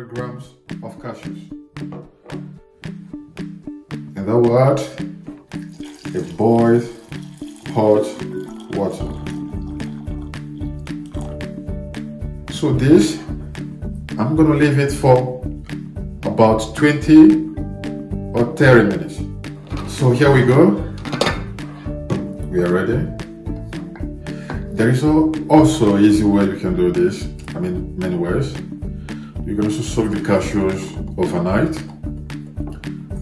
100 grams of cashews. And then we'll add a boiled hot water. So this, I'm gonna leave it for about 20 or 30 minutes. So here we go. We are ready. There is also easy way you can do this. I mean, many ways. You can also soak the cashews overnight,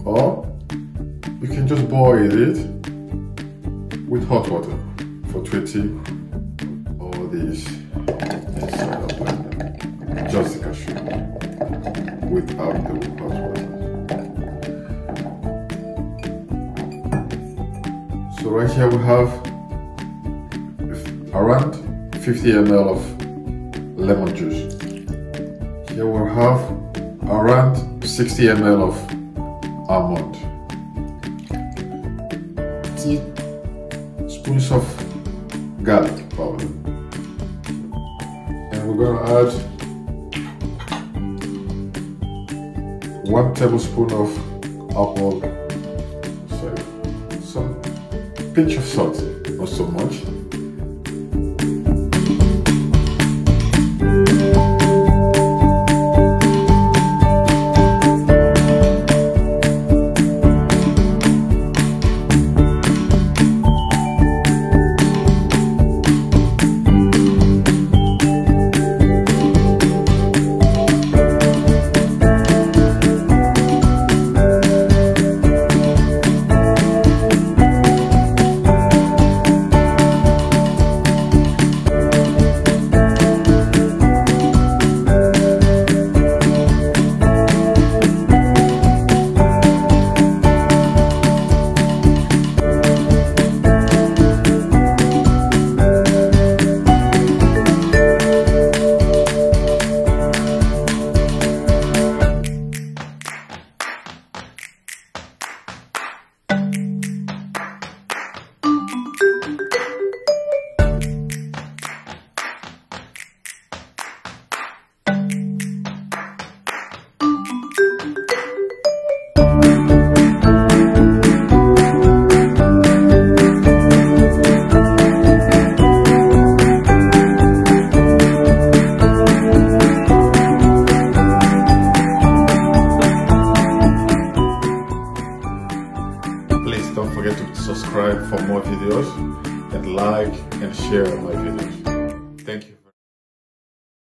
or you can just boil it with hot water for 20 or this inside of blender. Just the cashew without the hot water. So right here we have around 50 ml of lemon juice. Here we'll have around 60 ml of almond. Teaspoons of garlic powder. And we're gonna add one tablespoon of apple cider. Some pinch of salt, not so much. Subscribe for more videos and like and share my videos. Thank you.